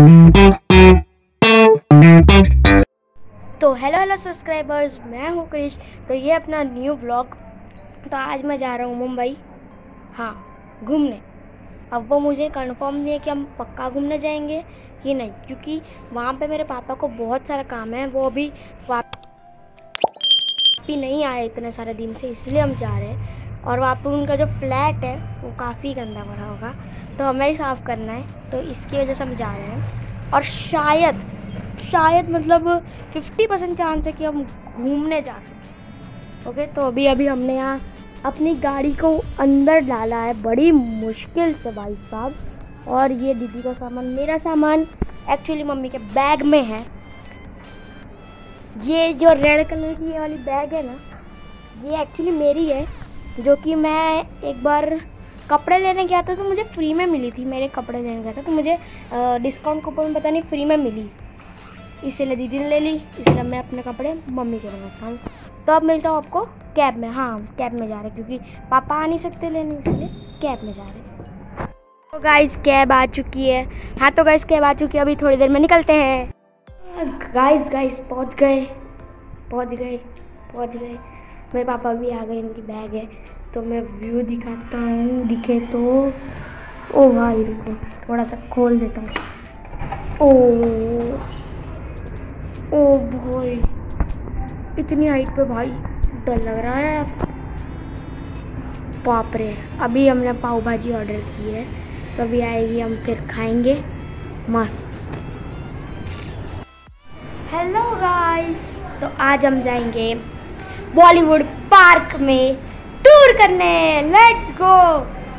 तो hello hello subscribers मैं हूँ क्रिश। तो ये अपना न्यू ब्लॉग तो आज मैं जा रहा हूँ मुंबई। हाँ घूमने। अब वो मुझे कंफर्म नहीं है कि हम पक्का घूमने जाएँगे कि नहीं, क्योंकि वहाँ पे मेरे पापा को बहुत सारा काम है। वो अभी वापी नहीं आए इतने सारे दिन से, इसलिए हम जा रहे हैं। और वहाँ पे उनका जो फ्लैट है, वो काफ़ी गंदा पड़ा होगा। तो हमें ही साफ़ करना है। तो इसकी वजह से हम जा रहे हैं। और शायद शायद मतलब 50 परसेंट चांस है कि हम घूमने जा सकें। ओके तो अभी अभी हमने यहाँ अपनी गाड़ी को अंदर डाला है। बड़ी मुश्किल से भाई साहब। और ये दीदी का सामान, मेरा सामान एक्चुअली मम्मी के बैग में है। ये जो रेड कलर की ये वाली बैग है ना, ये एक्चुअली मेरी है। जो कि मैं एक बार कपड़े लेने गया था तो मुझे फ्री में मिली थी, मेरे कपड़े लेने गया था। तो मुझे डिस्काउंट कूपन पता नहीं फ्री में मिली। इसीलिए दीदी ने ले ली, इसलिए मैं अपने कपड़े मम्मी के बनाता हूँ। तो अब मिलता हूँ आपको कैब में। हाँ कैब में जा रहे क्योंकि पापा आ नहीं सकते लेने, इसलिए कैब में जा रहे तो गाइस कैब आ चुकी है। हाँ तो गाइस कैब आ चुकी है। अभी थोड़ी देर में निकलते हैं। गाइस गाइस पहुँच गए। पहुँच गए पहुँच गए। मेरे पापा भी आ गए, इनकी बैग है तो मैं व्यू दिखाता हूँ, दिखे तो। ओ भाई, रुको थोड़ा सा खोल देता हूँ। ओ ओ भाई, इतनी हाइट पे भाई, डर लग रहा है बाप रे, अभी हमने पाव भाजी ऑर्डर की है तो अभी आएगी, हम फिर खाएँगे, मस्त। हेलो गाइस तो आज हम जाएँगे बॉलीवुड पार्क में टूर करने। लेट्स गो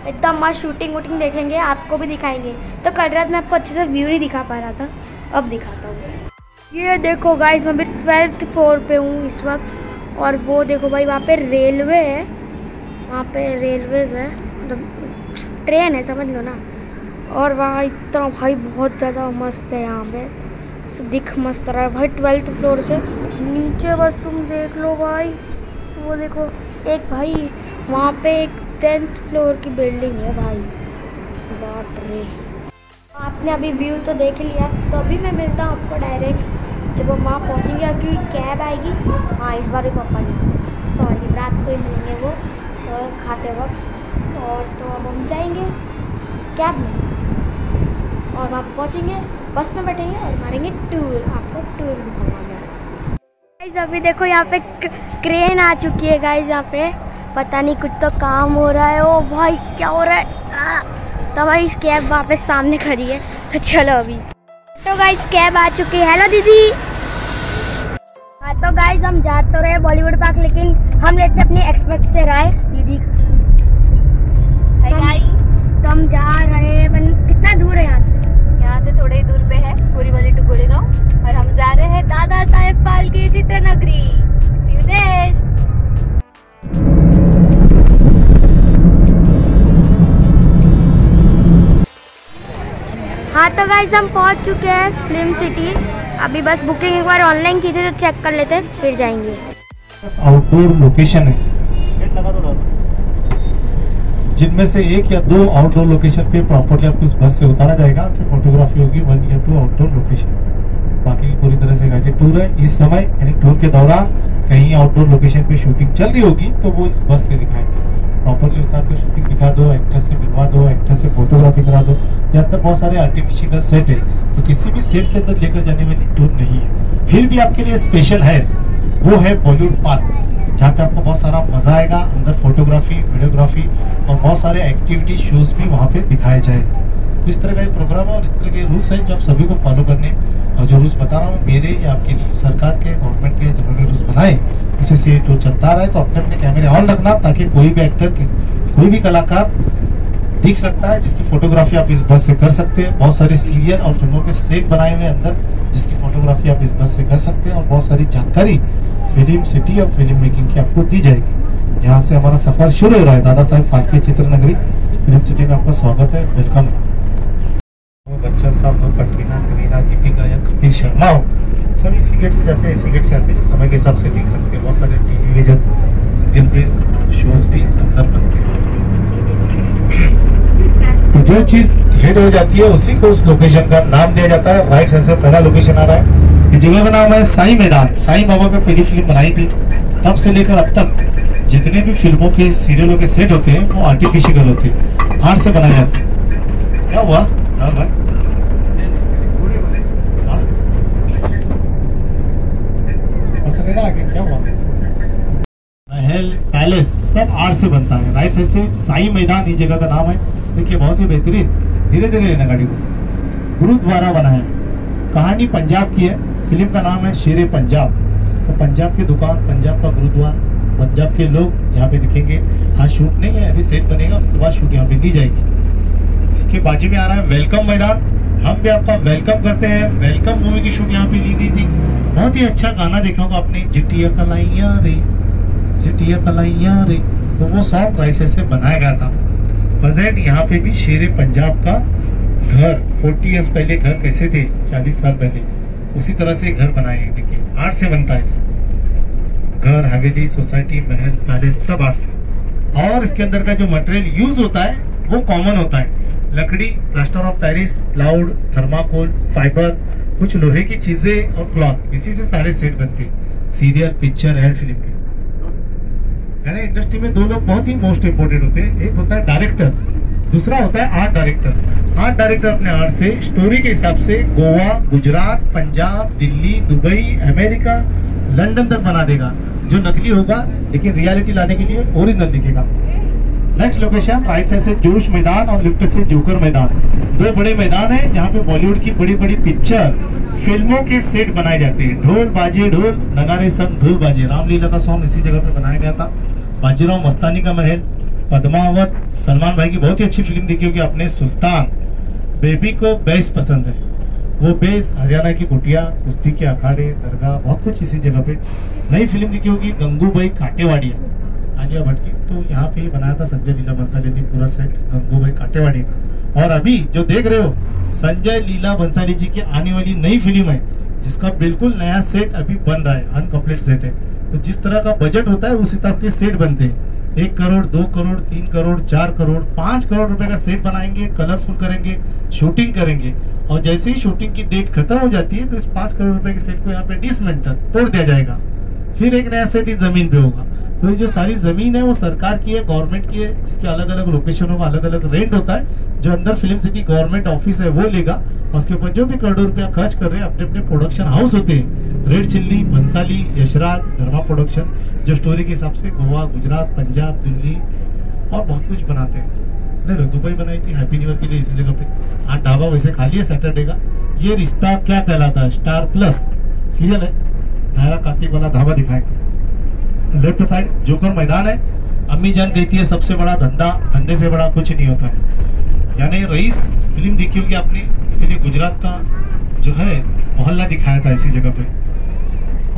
एकदम मस्त शूटिंग वूटिंग देखेंगे, आपको भी दिखाएँगे। तो कल रात मैं आपको अच्छे से व्यू नहीं दिखा पा रहा था, अब दिखाता हूँ। ये देखो गाइस मैं भी ट्वेल्थ फ्लोर पे हूँ इस वक्त। और वो देखो भाई, वहाँ पे रेलवे है। वहाँ पे रेलवेज है। मतलब ट्रेन है, समझ लो ना। और वहाँ इतना भाई, बहुत ज़्यादा मस्त है यहाँ पे। से दिख मस्त रहा है भाई ट्वेल्थ फ्लोर से। नीचे बस तुम देख लो भाई। वो देखो, एक भाई, वहाँ पे एक टेंथ फ्लोर की बिल्डिंग है भाई। बाप रे। आपने अभी व्यू तो देख लिया तो अभी मैं मिलता हूँ आपको डायरेक्ट जब हम वहाँ पहुँचेंगे आपकी कैब आएगी। हाँ इस बार भी पापा नहीं सॉरी रात को ही मिलेंगे वो तो खाते वक्त। और तो अब हम जाएँगे कैब में। और वहाँ पहुँचेंगे। बस में बैठेंगे और मारेंगे टूर आपको टूर गाइस अभी देखो यहाँ पे क्रेन आ चुकी है गाइस यहाँ पे। पता नहीं कुछ तो काम हो रहा है। ओ भाई क्या हो रहा है? तो हमारी कैब वहाँ पे सामने खड़ी है। तो चलो अभी। तो गाइस कैब आ चुकी है। हेलो दीदी। हाँ तो गाइस हम जा तो रहे बॉलीवुड पार्क लेकिन हम लेते अपनी एक्सप्रेस से राय दीदी। तो हम जा रहे साहेब फाल्के चित्र नगरी यू हाँ तो गाइस हम पहुँच चुके हैं फ़िल्म सिटी अभी बस बुकिंग एक बार ऑनलाइन की थी तो चेक कर लेते हैं, फिर जाएँगे। आउटडोर लोकेशन है। जिनमें से एक या दो आउटडोर लोकेशन पे प्रॉपर्ली आपको इस बस से उतारा जाएगा, आपकी फोटोग्राफी होगी वन या टू आउटडोर लोकेशन बाकी पूरी तरह से गाइडेड टूर है। इस समय, यानी टूर के दौरान कहीं आउटडोर लोकेशन पे शूटिंग चल रही होगी तो वो इस बस से दिखाएँगे। प्रॉपरली उतार के शूटिंग दिखा दो एक्टर से मिलवा दो एक्टर से फोटोग्राफी करा दो या अंदर बहुत सारे आर्टिफिशियल सेट है। तो किसी भी सेट के अंदर लेकर जाने वाली टूर नहीं है। फिर भी आपके लिए स्पेशल है, वो है बॉलीवुड पार्क जहाँ पे आपको बहुत सारा मज़ा आएगा, अंदर फोटोग्राफी वीडियोग्राफी और बहुत सारे एक्टिविटी शोज़ भी वहाँ पे दिखाए जाए तो इस तरह का एक प्रोग्राम है और इस तरह के रूल्स हैं जो आप सभी को फॉलो करने। और जो रूल्स बता रहा हूँ, मेरे या आपके लिए, सरकार के गवर्नमेंट के जिन्होंने रूल्स बनाए इसे से जो चलता रहा तो अपने अपने कैमरे ऑन रखना, ताकि कोई भी एक्टर कोई भी कलाकार दिख सकता है, जिसकी फोटोग्राफी आप इस बस से कर सकते हैं। बहुत सारे सीरियल और फ़िल्मों के सेट बनाए हुए अंदर, जिसकी फोटोग्राफी आप इस बस से कर सकते हैं, और बहुत सारी जानकारी फ़िल्म सिटी और फ़िल्म मेकिंग की आपको दी जाएगी। यहाँ से हमारा सफ़र शुरू हो रहा है, दादा साहब, फाल्के चित्र नगरी फ़िल्म सिटी में आपका स्वागत है वेलकम बच्चन साहब कटरीना करीना दीपिका कपिल शर्मा हो सभी इसी गेट से जाते हैं, इसी गेट से आते हैं। समय के हिसाब से देख सकते हैं। बहुत सारे टेलीविज़न सीरियल के शोज़ भी अंदर बनते हैं। तो जो चीज़ हेड हो जाती है, उसी को उस लोकेशन का नाम दिया जाता है। साइड से पहला लोकेशन आ रहा है। जगह का नाम है साई मैदान। साई बाबा पे पहली फ़िल्म बनाई थी। तब से लेकर अब तक जितने भी फ़िल्मों के सीरियलों के सेट होते हैं, वो आर्टिफिशियल होते हैं। हाथ से बनाए जाते हैं। क्या हुआ? हाँ भाई हाँ? सकेगा आगे क्या हुआ महल, पैलेस, सब आर्ट से बनता है। राइट साइड से साई मैदान इस जगह का नाम है। देखिए, बहुत ही बेहतरीन धीरे धीरे लेना गाड़ी को। गुरुद्वारा बना है। कहानी पंजाब की है। फ़िल्म का नाम है शेरे पंजाब। तो पंजाब की दुकान, पंजाब का गुरुद्वारा, पंजाब के लोग यहाँ पे दिखेंगे। हाँ शूट नहीं है, अभी सेट बनेगा, उसके बाद शूट यहाँ पे दी जाएगी। इसके बाजू में आ रहा है वेलकम मैदान। हम भी आपका वेलकम करते हैं। वेलकम मूवी की शूट यहाँ पे ली दी थी बहुत ही अच्छा गाना देखा होगा आपने। जिटिया कलाइया रे, जिटिया कलाइया रे। तो वो सॉन्ग राइट से बनाया गया था। बजट यहाँ पे भी शेर पंजाब का घर। 40 ईयर्स पहले घर कैसे थे? 40 साल पहले। उसी तरह से घर बनाए देखिए आर्ट से बनता है सब। घर, हवेली सोसाइटी महल, पैलेस, सब आर्ट से। और इसके अंदर का जो मटेरियल यूज़ होता है, वो कॉमन होता है। लकड़ी, plaster of Paris plywood thermocol, fibre, कुछ लोहे की चीज़ें और क्लॉथ, इसी से सारे सेट बनते सीरियल, पिक्चर एड फ़िल्म के। यानी इंडस्ट्री में दो लोग बहुत ही मोस्ट इम्पोर्टेंट होते हैं। एक होता है डायरेक्टर, दूसरा होता है आर्ट डायरेक्टर। आर्ट डायरेक्टर अपने आर्ट से, स्टोरी के हिसाब से Goa, Gujarat, Punjab, Delhi, Dubai, America, London तक बना देगा। जो नकली होगा, लेकिन रियलिटी लाने के लिए ओरिजिनल दिखेगा। नेक्स्ट लोकेशन राइट साइड से जोश मैदान और लेफ़्ट से जोकर मैदान। दो बड़े मैदान है, जहाँ पे बॉलीवुड की बड़ी बड़ी पिक्चर फ़िल्मों के सेट बनाए जाते हैं। ढोल बाजे, ढोल, नगारे सब, ढोल बाजे। रामलीला का सॉन्ग इसी जगह पे बनाया गया था। बाजीराव मस्तानी का महल, पद्मावत। सलमान भाई की बहुत ही अच्छी फ़िल्म देखी होगी आपने, सुल्तान। बेबी को बेस पसंद है। वो बेस हरियाणा की कुटिया कुश्ती के अखाड़े, दरगाह, बहुत कुछ इसी जगह पे। नई फ़िल्म देखी होगी, गंगूबाई काटेवाड़िया। आलिया भट्ट की तो यहाँ पे बनाया था संजय लीला बंसाली ने, पूरा सेट गंगूबाई काटेवाड़ी का। और अभी जो देख रहे हो, संजय लीला बंसाली जी की आने वाली नई फ़िल्म है, जिसका बिल्कुल नया सेट अभी बन रहा है अनकम्प्लीट सेट है। तो जिस तरह का बजट होता है, उस हिसाब के सेट बनते हैं। एक करोड़, दो करोड़, तीन करोड़, चार करोड़, पाँच करोड़ रुपए का सेट बनाएँगे कलरफुल करेंगे शूटिंग करेंगे। और जैसे ही शूटिंग की डेट खत्म हो जाती है तो इस पाँच करोड़ रुपए के सेट को यहाँ पे डिसमेंटल तोड़ दिया जाएगा। फिर एक नया सेट इस ज़मीन पे होगा। तो ये जो सारी ज़मीन है, वो सरकार की है गवर्नमेंट की है जिसके अलग अलग लोकेशनों का अलग अलग रेंट होता है। जो अंदर फ़िल्म सिटी गवर्नमेंट ऑफ़िस है, वो लेगा। उसके ऊपर जो भी करोड़ों रुपया खर्च कर रहे हैं, अपने अपने प्रोडक्शन हाउस होते हैं। Red chilli Bhansali Yashraj Dharma production जो स्टोरी के हिसाब से गोवा, गुजरात, पंजाब, दिल्ली और बहुत कुछ बनाते हैं। नहीं दुबई बनाई थी हैप्पी न्यू ईयर के लिए इसी जगह पे। हाँ ढाबा वैसे खाली है सैटरडे का। ये रिश्ता क्या कहलाता है? स्टार प्लस सीरियल है। धारा कार्तिक वाला ढाबा दिखाएँगे लेफ़्ट साइड जोकर मैदान है। अम्मी जान कहती है, सबसे बड़ा धंधा धंधे से बड़ा कुछ नहीं होता है। यानी रईस फ़िल्म देखी होगी आपने, इसके लिए गुजरात का जो है, मोहल्ला दिखाया था इसी जगह पे।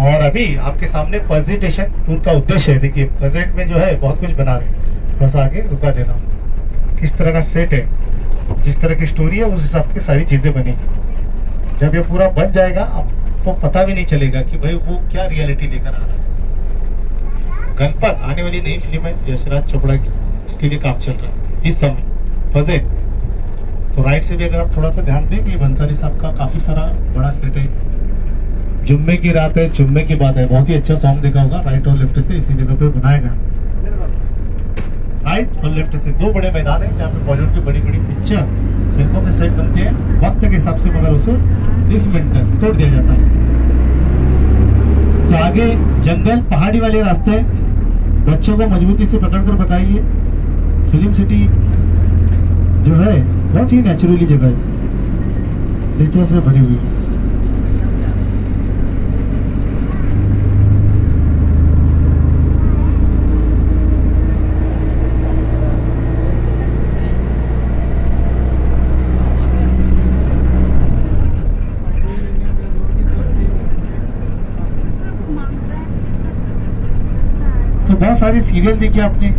और अभी आपके सामने प्रेजेंटेशन टूर का उद्देश्य है। देखिए प्रेजेंट में जो है, बहुत कुछ बना रहे हैं। थोड़ा सा आगे रुका देना। किस तरह का सेट है, जिस तरह की स्टोरी है, उस हिसाब की सारी चीज़ें बनेगी। जब ये पूरा बन जाएगा आपको पता भी नहीं चलेगा कि भाई वो क्या रियलिटी लेकर आ रहा है। गणपत, आने वाली नई फ़िल्म है, यशराज चोपड़ा की। उसके लिए काम चल रहा है। इस समय। फजे तो राइट से भी अगर आप थोड़ा सा ध्यान दें कि बंसाली साहब का काफ़ी सारा बड़ा सेट है। जुम्मे की रात है, जुम्मे की बात है। बहुत ही अच्छा सॉन्ग देखा होगा राइट और लेफ़्ट से, इसी जगह पे बनाया गया। राइट और लेफ़्ट से दो बड़े मैदान है, जहाँ पे बॉलीवुड की बड़ी बड़ी पिक्चर फ़िल्मों में सेट बनते हैं। वक्त के हिसाब से मगर उसे इस मिनट तक तोड़ दिया जाता है। तो आगे जंगल, पहाड़ी वाले रास्ते बच्चों को मजबूती से पकड़ कर बताइए। फ़िल्म सिटी जो है, बहुत ही नेचुरली जगह है। नेचर से भरी हुई है। तो बहुत सारे सीरियल देखे आपने,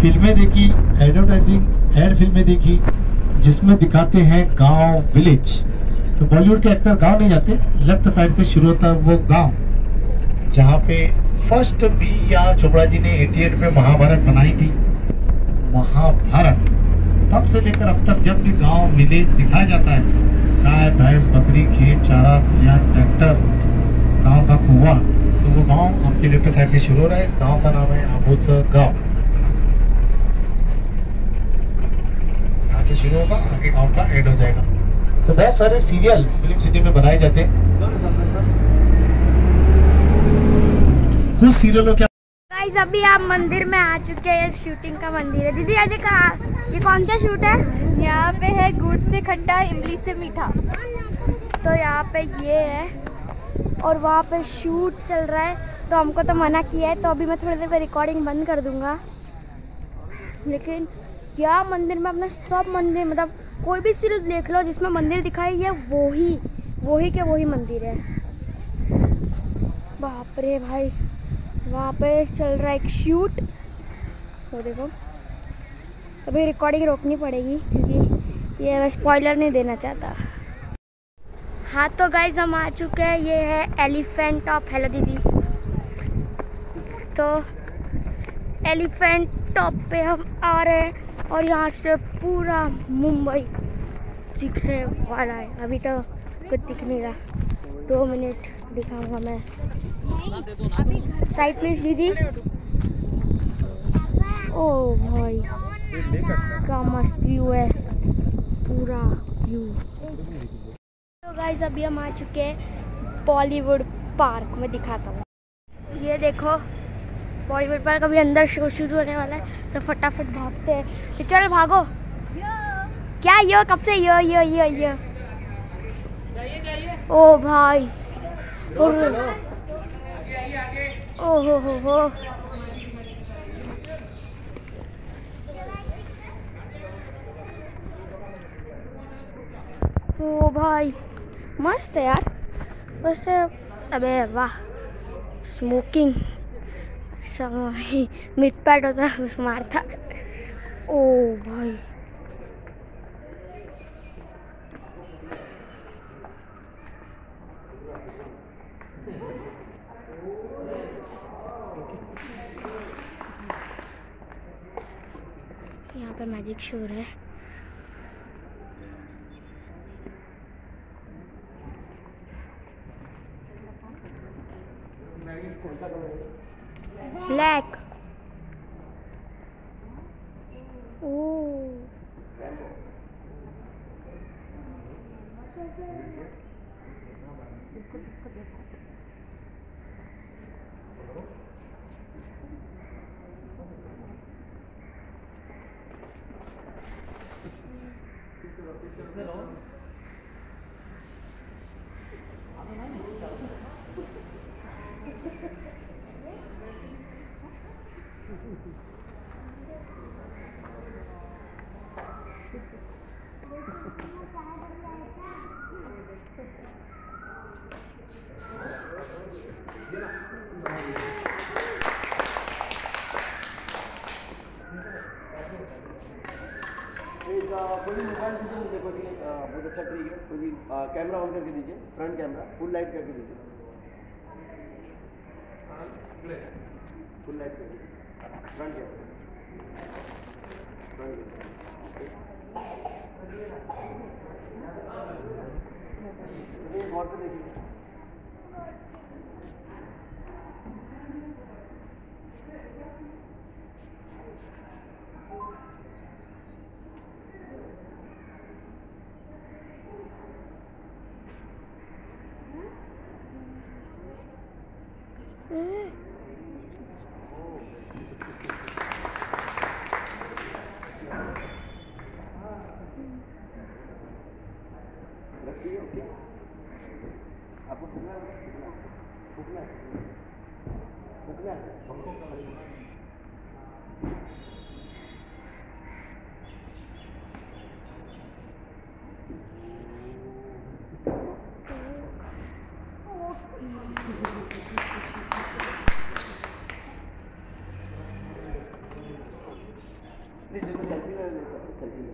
फ़िल्में देखी एडवर्टाइजिंग एड फ़िल्में देखी, जिसमें दिखाते हैं गाँव विलेज तो बॉलीवुड के एक्टर गाँव नहीं जाते लेफ़्ट साइड से शुरू होता है वो गाँव, जहाँ पे first B R Chopra ji ने 88 में महाभारत बनाई थी। महाभारत, तब से लेकर अब तक जब भी गाँव विलेज दिखाया जाता है गाय भैंस, बकरी, खेत, चारा ट्रैक्टर गाँव का कुआ तो वो गाँव आपके लेफ़्ट साइड से शुरू हो रहा है इस गाँव का नाम है आबोत्सर गाँव यहाँ से शुरू होगा आगे गाँव का एड हो जाएगा तो बहुत सारे सीरियल फ़िल्म सिटी में बनाए जाते हैं कुछ सीरियलों के गाइस अभी आप मंदिर में आ चुके हैं शूटिंग का मंदिर है। दीदी आज कहा? ये कौन सा शूट है? यहाँ पे है गुड़ से खट्टा इमली से मीठा। तो यहाँ पे ये है। और वहाँ पे शूट चल रहा है तो हमको तो मना किया है तो अभी मैं थोड़ी देर में रिकॉर्डिंग बंद कर दूँगा। लेकिन यहाँ मंदिर में अपना सब मंदिर मतलब कोई भी सिर्फ़ देख लो, जिसमें मंदिर दिखाई है वो ही वो ही के वही मंदिर है। बाप रे भाई, वहाँ पे चल रहा है एक शूट तो देखो, अभी रिकॉर्डिंग रोकनी पड़ेगी, क्योंकि ये मैं स्पॉइलर नहीं देना चाहता। हाँ तो गाइज़ हम आ चुके हैं। ये है एलिफेंट टॉप हेलो दीदी। तो एलिफेंट टॉप पे हम आ रहे हैं और यहाँ से पूरा मुंबई दिखने वाला है। अभी तो कुछ दिख नहीं रहा। दो मिनट दिखाऊँगा मैं। साइड प्लीज़ दीदी। ओ भाई क्या मस्त व्यू है। पूरा व्यू तो गाइज़ अभी हम आ चुके हैं बॉलीवुड पार्क में दिखाता हूँ। ये देखो बॉलीवुड पार्क अभी अंदर शो शुरू होने वाला है तो फटाफट भागते हैं। तो चल भागो। क्या यो, कब से यो यो यो यो? ओ भाई। ओ हो हो हो। ओ भाई। मस्त है यार। बस अबे वाह स्मोकिंग मिट पैट होता मारता। ओ भाई। यहाँ पे मैजिक शो हो। रहा है ब्लैक ओ एक अ, कोई भी मोबाइल दीजिए मुझे कोई बहुत अच्छा ट्रिक है कोई भी कैमरा ऑन करके दीजिए। फ्रंट कैमरा फुल लाइट करके दीजिए। फुल लाइट करके कैमरा फ्रंट कैमरा गौर से देखिए रखिए ओके आपको फूकना है फूकना है फूकना है फूकना है प्लीज़ इसमें सेल्फी ले लेते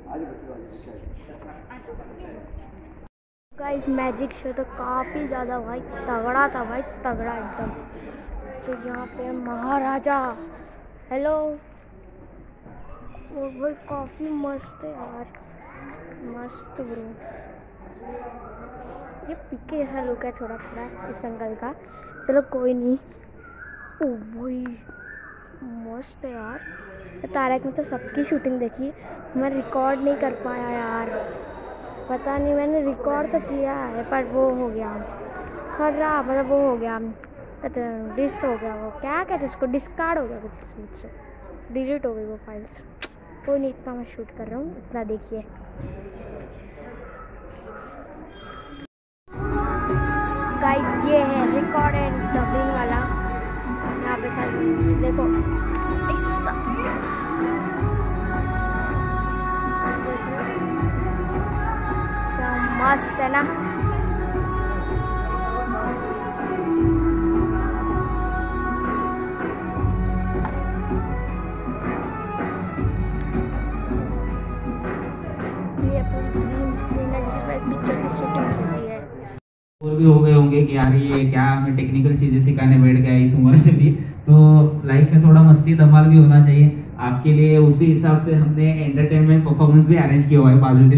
गाइस मैजिक शो तो काफ़ी ज़्यादा भाई, तगड़ा था भाई, तगड़ा एकदम। तो यहाँ पे महाराजा। हेलो और भाई काफ़ी मस्त है यार। मस्त ब्रो ये पिके जैसा लुक है थोड़ा थोड़ा इस अंकल का। चलो कोई नहीं। ओ भाई, मस्त है यार। तारक में तो सबकी शूटिंग देखी। मैं रिकॉर्ड नहीं कर पाया यार। पता नहीं, मैंने रिकॉर्ड तो किया है, पर वो हो गया। खराब मतलब वो हो गया। डिस हो गया वो। क्या कहते हैं उसको? डिस्कार्ड हो गया कुछ मुझसे डिलीट हो गई वो फाइल्स कोई नहीं, इतना मैं शूट कर रहा हूँ। इतना देखिए। गाइस ये है रिकॉर्ड एंड डबिंग वाला। यहाँ पे सर देखो। मस्त है ना? और भी हो गए होंगे कि यार ये क्या हमें टेक्निकल चीज़ें सिखाने बैठ गया इस उम्र में भी। तो लाइफ में थोड़ा मस्ती धमाल भी होना चाहिए। आपके लिए उसी हिसाब से हमने एंटरटेनमेंट परफॉर्मेंस भी अरेंज किया हुआ है बाजू के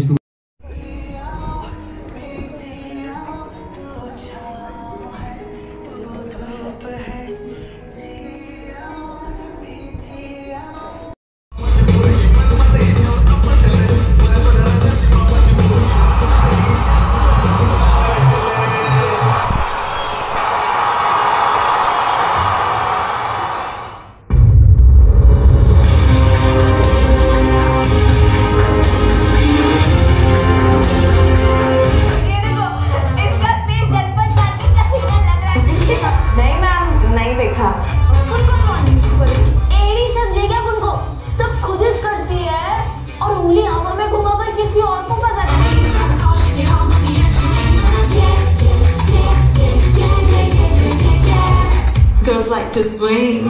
Girls like to swing.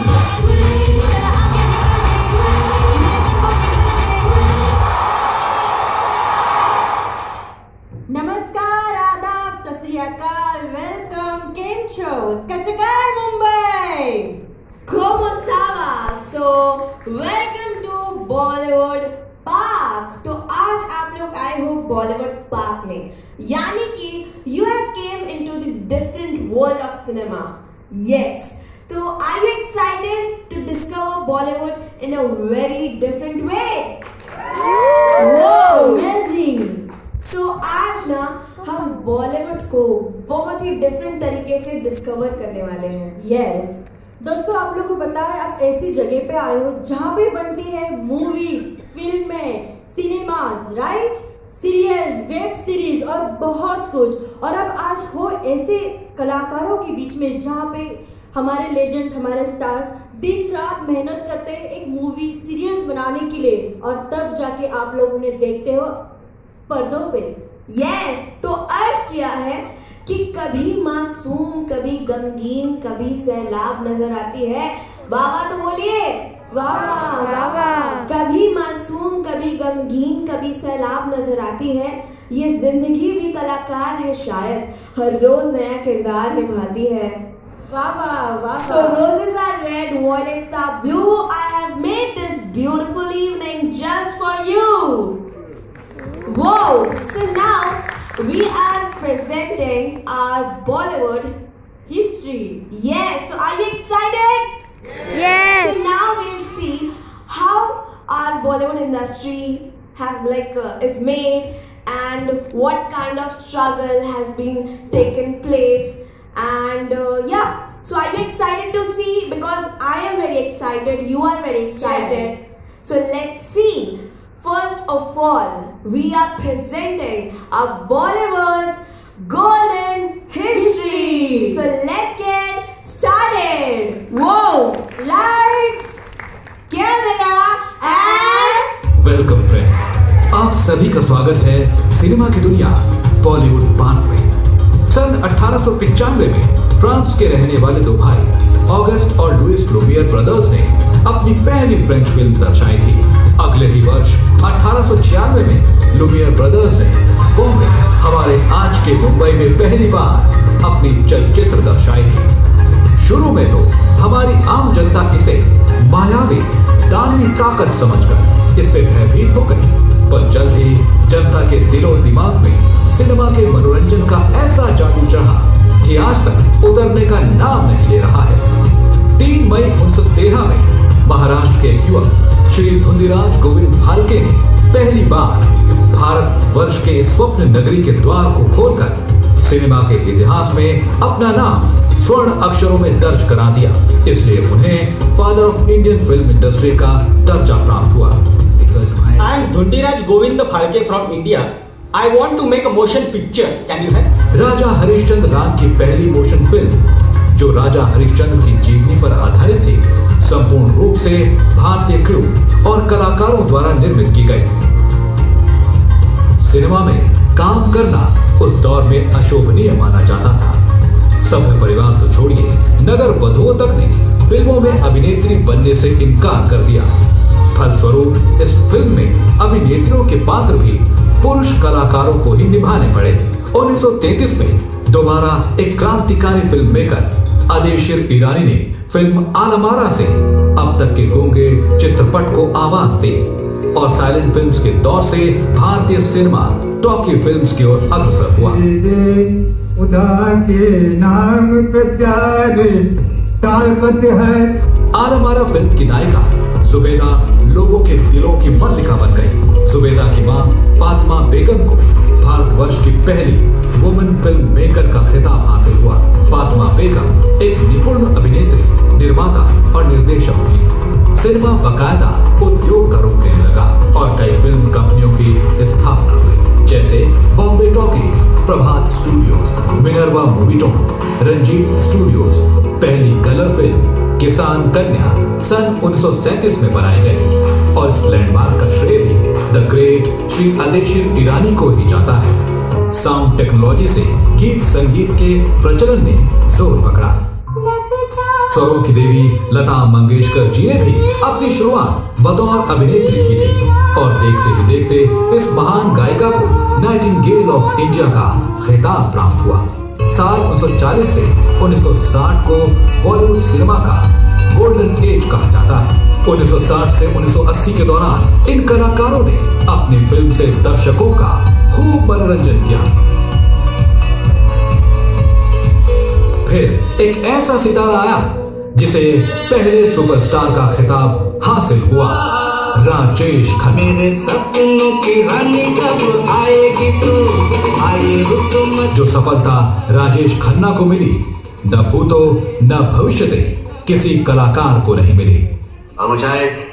नमस्कार आदाब सत श्री वेलकम केम छो कसं काय Mumbai Como Sava? So, welcome to Bollywood Park. तो आज आप लोग आए हो बॉलीवुड पार्क में यानी कि you have came into the different world of cinema yes ही डिफरेंट तरीके से डिस्कवर करने वाले हैं। Yes yes. दोस्तों आप लोग को पता है आप ऐसी जगह पे आए हो जहाँ पे बनती है मूवीज़ फ़िल्में cinemas right serials web series और बहुत कुछ। और अब आज हो ऐसे कलाकारों के बीच में जहाँ पे हमारे लेजेंड्स हमारे स्टार्स दिन रात मेहनत करते हैं एक मूवी सीरियल्स बनाने के लिए। और तब जाके आप लोग उन्हें देखते हो पर्दों पे। यस yes, तो अर्ज़ किया है कि कभी मासूम कभी गमगीन कभी सैलाब नज़र आती है। बाबा तो बोलिए। वाह वाह कभी मासूम कभी गमगीन कभी सैलाब नज़र आती है। ये ज़िंदगी भी कलाकार है शायद। हर रोज नया किरदार निभाती है। So roses are red, violets are blue. I have made this beautiful evening just for you. Whoa! So now we are presenting our Bollywood. history Yes. So are you excited? Yes. So now we'll see how our Bollywood industry have like uh, is made and what kind of struggle has been taken place and uh, yeah. So are you excited to see? Because I am very excited. You are very excited. Yes. So let's see. First of all, we are presenting our Bollywood's golden history. So let's get started. Whoa! Lights, camera, and welcome friends आप सभी का स्वागत है cinema की दुनिया Bollywood park में सन अठारह सौ पंचानवे में फ्रांस के रहने वाले दो भाई ऑगस्ट और लुइस लुमियर ब्रदर्स ने अपनी पहली फ्रेंच फ़िल्म दर्शाई थी अगले ही वर्ष अठारह सौ छियानवे में लुमियर ब्रदर्स ने बॉम्बे हमारे आज के मुंबई में पहली बार अपनी चलचित्र दर्शाई थी। शुरू में तो हमारी आम जनता इसे मायावी, दानवी ताकत समझकर इससे भयभीत हो गई। पर जल्द ही जनता के दिलो दिमाग में सिनेमा के मनोरंजन का ऐसा जादू चढ़ा कि आज तक उतरने का नाम नहीं ले रहा है। तीन मई उन्नीस सौ तेरह में महाराष्ट्र के एक युवक श्री धुंधीराज गोविंद भालके ने पहली बार भारत वर्ष के स्वप्न नगरी के द्वार को खोलकर सिनेमा के इतिहास में अपना नाम स्वर्ण अक्षरों में दर्ज करा दिया इसलिए उन्हें father of Indian film industry का दर्जा प्राप्त हुआ Dhundiraj Govind Phalke from India. I want to make a motion picture. Can you help? राजा हरिश्चंद्र राम की पहली मोशन फ़िल्म जो राजा हरिश्चंद्र की जीवनी पर आधारित थी संपूर्ण रूप से भारतीय क्रू और कलाकारों द्वारा निर्मित की गई। सिनेमा में काम करना उस दौर में अशोभनीय माना जाता था। सभ्य परिवार तो छोड़िए, नगर वधुओं तक ने फ़िल्मों में अभिनेत्री बनने से इनकार कर दिया। फलस्वरूप, इस फ़िल्म में अभिनेत्रियों के पात्र भी पुरुष कलाकारों को ही निभाने पड़े। 1933 में दोबारा एक क्रांतिकारी फ़िल्म मेकर अदेशिर ईरानी ने फ़िल्म आलमारा से। अब तक के गूँगे, चित्रपट को आवाज़ दी। और साइलेंट फिल्म्स के दौर से भारतीय सिनेमा टॉकी फिल्म्स की ओर अग्रसर हुआ। आलमारा फ़िल्म की नायिका जुबेदा लोगों के दिलों की मल्लिका बन गई। जुबेदा की माँ फातिमा बेगम को भारतवर्ष की पहली वुमेन फ़िल्म मेकर का खिताब हासिल हुआ। फातिमा बेगम, एक निपुण अभिनेत्री, निर्माता और निर्देशक थी सिनेमा बकायदा उद्योग का रूप लेने लगा और कई फ़िल्म कंपनियों की स्थापना हुई। जैसे Bombay talkie Prabhat studios Minerva movietone Ranjit studios पहली कलर फ़िल्म किसान कन्या, सन 1937 में बनाए गए और इस लैंडमार्क का श्रेय भी द ग्रेट श्री अदेशिर ईरानी को ही जाता है। साउंड टेक्नोलॉजी से गीत संगीत के प्रचलन ने ज़ोर पकड़ा। स्वरों की देवी लता मंगेशकर जी ने भी अपनी शुरुआत बतौर अभिनेत्री की थी और देखते ही देखते इस महान गायिका को नाइटिंगेल ऑफ़ इंडिया का खिताब प्राप्त हुआ। साल 1940 से 1960 को बॉलीवुड सिनेमा का गोल्डन एज कहा जाता है। 1960 से 1980 के दौरान इन कलाकारों ने अपनी फ़िल्म से दर्शकों का खूब मनोरंजन किया। फिर एक ऐसा सितारा आया जिसे पहले सुपरस्टार का खिताब हासिल हुआ राजेश खन्ना। मेरे सपनों की रानी कब आएगी तू? आए जो सफलता राजेश खन्ना को मिली न भूतो न भविष्य किसी कलाकार को नहीं मिली। और मुझे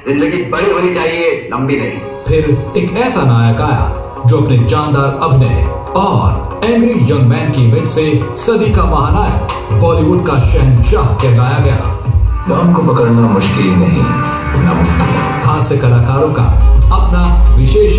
ज़िंदगी बड़ी होनी चाहिए लंबी नहीं। फिर एक ऐसा नायक आया जो अपने जानदार अभिनय और एंग्री यंग मैन की इमेज से सदी का महानायक बॉलीवुड का शहनशाह कहलाया गया। दाम को पकड़ना मुश्किल नहीं हास्य कलाकारों का अपना विशेष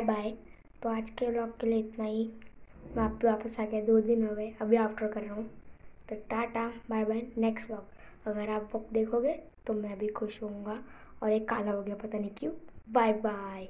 बाय बाय। तो आज के ब्लॉग के लिए इतना ही। मैं आप वापस आ गया, दो दिन हो गए, अभी आफ्टर कर रहा हूँ। तो tata, bye bye next blog अगर आप वक्त देखोगे तो मैं भी खुश होऊँगा। और एक काला हो गया, पता नहीं क्यों। Bye bye.